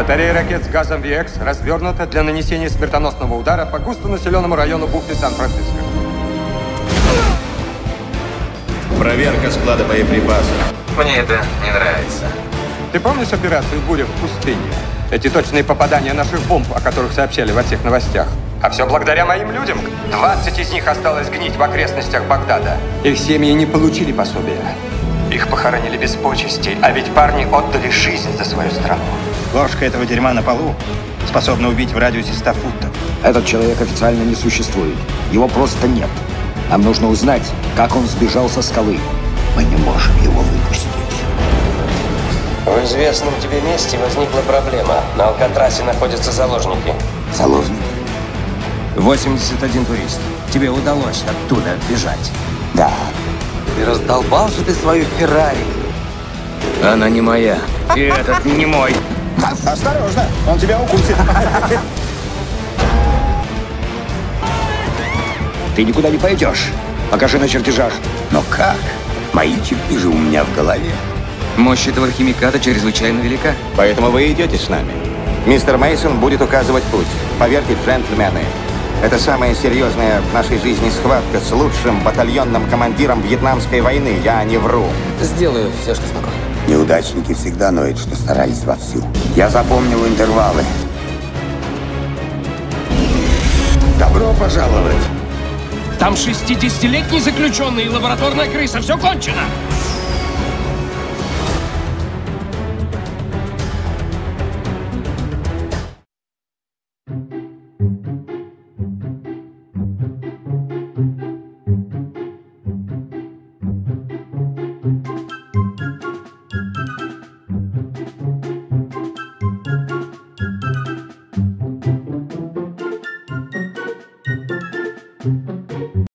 Батарея ракет с газом VX развернута для нанесения смертоносного удара по густонаселенному району бухты Сан-Франциско. Проверка склада боеприпасов. Мне это не нравится. Ты помнишь операцию «Буря в пустыне»? Эти точные попадания наших бомб, о которых сообщали во всех новостях. А все благодаря моим людям. 20 из них осталось гнить в окрестностях Багдада. Их семьи не получили пособия. Их похоронили без почести, а ведь парни отдали жизнь за свою страну. Ложка этого дерьма на полу способна убить в радиусе 100 футов. Этот человек официально не существует. Его просто нет. Нам нужно узнать, как он сбежал со скалы. Мы не можем его выпустить. В известном тебе месте возникла проблема. На Алкатрасе находятся заложники. Заложник? 81 турист. Тебе удалось оттуда бежать. Да. И раздолбал же ты свою Феррари. Она не моя. И этот не мой. Осторожно, он тебя укусит. Ты никуда не пойдешь. Покажи на чертежах. Но как? Мои чертежи у меня в голове. Мощь этого химиката чрезвычайно велика. Поэтому вы идете с нами. Мистер Мейсон будет указывать путь. Поверьте, джентльмены, это самая серьезная в нашей жизни схватка с лучшим батальонным командиром Вьетнамской войны. Я не вру. Сделаю все, что смогу. Неудачники всегда ноют, что старались вовсю. Я запомнил интервалы. Добро пожаловать! Там 60-летний заключенный и лабораторная крыса. Все кончено.